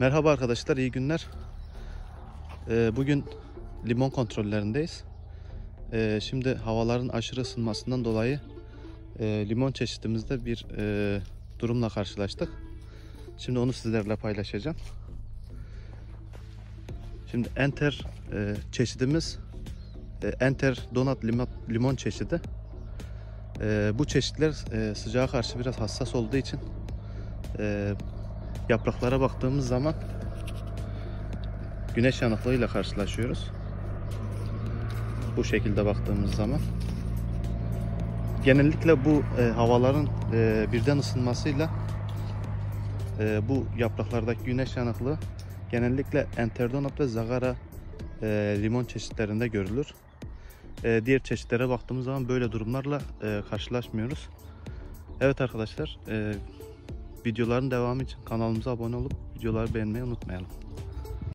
Merhaba arkadaşlar, iyi günler. Ee, bugün limon kontrollerindeyiz. Ee, şimdi havaların aşırı ısınmasından dolayı e, limon çeşitimizde bir e, durumla karşılaştık. Şimdi onu sizlerle paylaşacağım. Şimdi Enter e, çeşidimiz e, Enter Donat limon, limon çeşidi. E, bu çeşitler e, sıcağa karşı biraz hassas olduğu için e, yapraklara baktığımız zaman güneş yanıklığıyla karşılaşıyoruz. Bu şekilde baktığımız zaman. Genellikle bu e, havaların e, birden ısınmasıyla e, bu yapraklardaki güneş yanıklığı genellikle Enterdonat ve Zagara e, limon çeşitlerinde görülür. E, diğer çeşitlere baktığımız zaman böyle durumlarla e, karşılaşmıyoruz. Evet arkadaşlar, e, videoların devamı için kanalımıza abone olup videoları beğenmeyi unutmayalım.